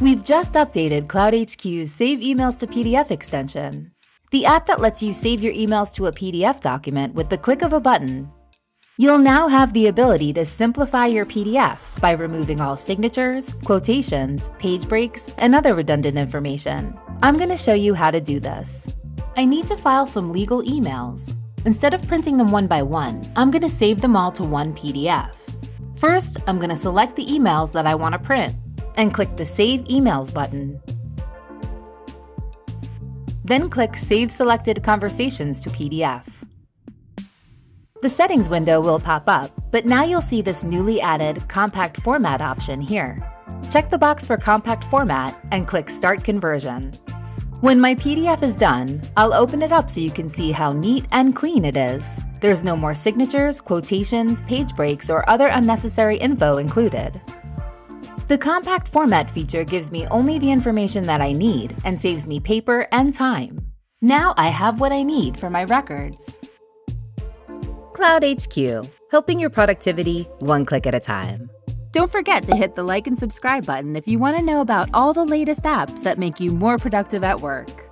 We've just updated CloudHQ's Save Emails to PDF extension, the app that lets you save your emails to a PDF document with the click of a button. You'll now have the ability to simplify your PDF by removing all signatures, quotations, page breaks, and other redundant information. I'm going to show you how to do this. I need to file some legal emails. Instead of printing them one by one, I'm going to save them all to one PDF. First, I'm going to select the emails that I want to print and click the Save Emails button. Then click Save Selected Conversations to PDF. The settings window will pop up, but now you'll see this newly added Compact Format option here. Check the box for Compact Format and click Start Conversion. When my PDF is done, I'll open it up so you can see how neat and clean it is. There's no more signatures, quotations, page breaks, or other unnecessary info included. The compact format feature gives me only the information that I need and saves me paper and time. Now I have what I need for my records. Cloud HQ, helping your productivity one click at a time. Don't forget to hit the like and subscribe button if you want to know about all the latest apps that make you more productive at work.